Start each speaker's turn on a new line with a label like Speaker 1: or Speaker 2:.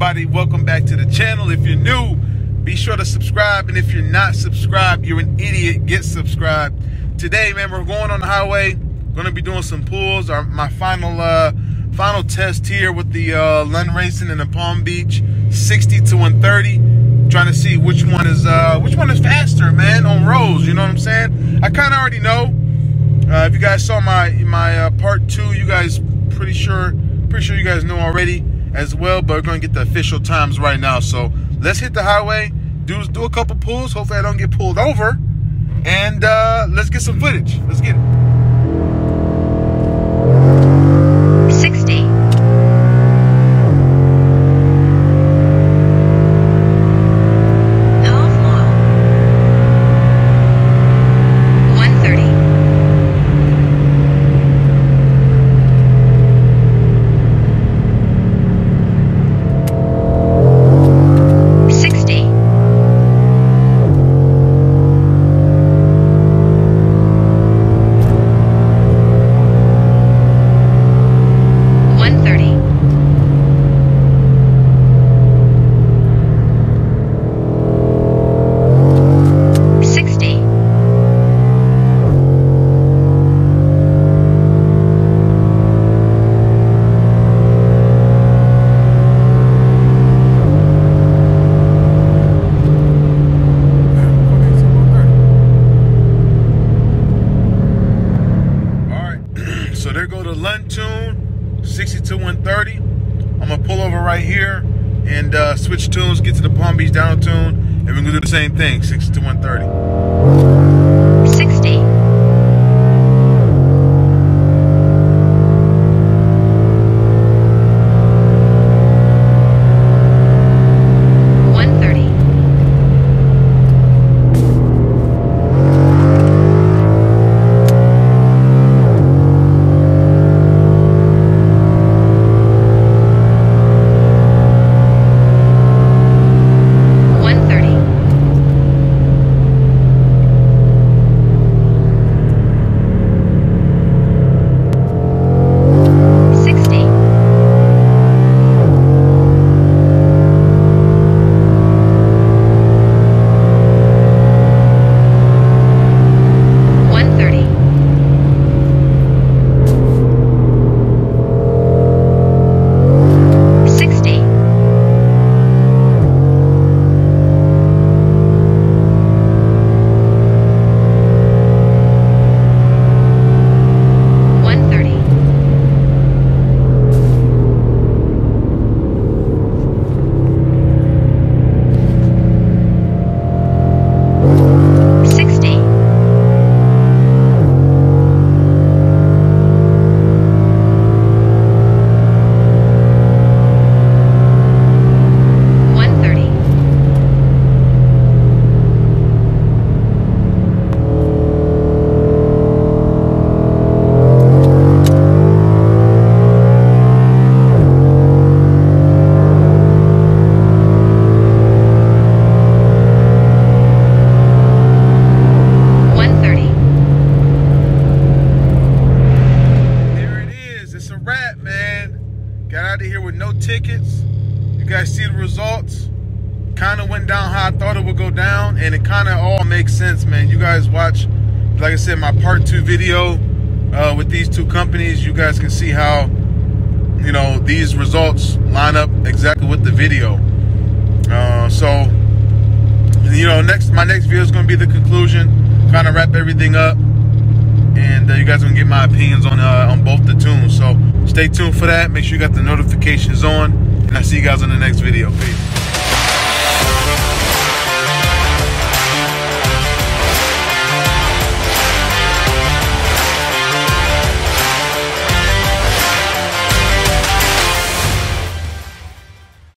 Speaker 1: everybody? Welcome back to the channel. If you're new, be sure to subscribe. And if you're not subscribed, you're an idiot. Get subscribed. Today, man, we're going on the highway. Gonna be doing some pulls. Our my final uh final test here with the uh Lund Racing in the Palm Beach 60 to 130. Trying to see which one is uh which one is faster, man, on roads. You know what I'm saying? I kind of already know. Uh, if you guys saw my my uh, part two, you guys pretty sure pretty sure you guys know already as well, but we're gonna get the official times right now. So let's hit the highway, do do a couple pulls. Hopefully I don't get pulled over, and uh, let's get some footage. Let's get it. I'm gonna pull over right here and uh, switch tunes, get to the Palm Beach Dyno tune, and we're gonna do the same thing, 6 to 130. Tickets. You guys see the results. Kind of went down how I thought it would go down, and it kind of all makes sense, man. You guys watch, like I said, my part two video uh, with these two companies. You guys can see how, you know, these results line up exactly with the video. Uh, so, you know, next my next video is going to be the conclusion, kind of wrap everything up and uh, you guys are gonna get my opinions on uh, on both the tunes. So stay tuned for that. Make sure you got the notifications on, and I see you guys on the next video. Peace.